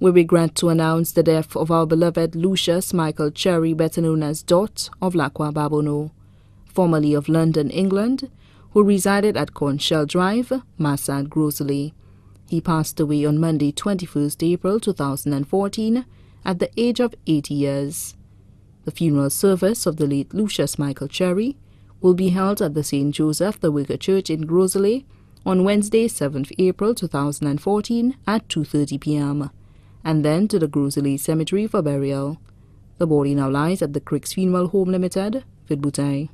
we regret to announce the death of our beloved Lucius Michael Cherry, better known as Dot of Lakwa Babono, formerly of London, England, who resided at Cornshell Drive, Massad, Grosley. He passed away on Monday, 21st April 2014, at the age of 80 years. The funeral service of the late Lucius Michael Cherry will be held at the St. Joseph the Worker Church in Grosley on Wednesday, 7th April 2014 at 2.30 p.m and then to the Grosley Cemetery for burial. The body now lies at the Cricks Funeral Home Limited, Vidbutay.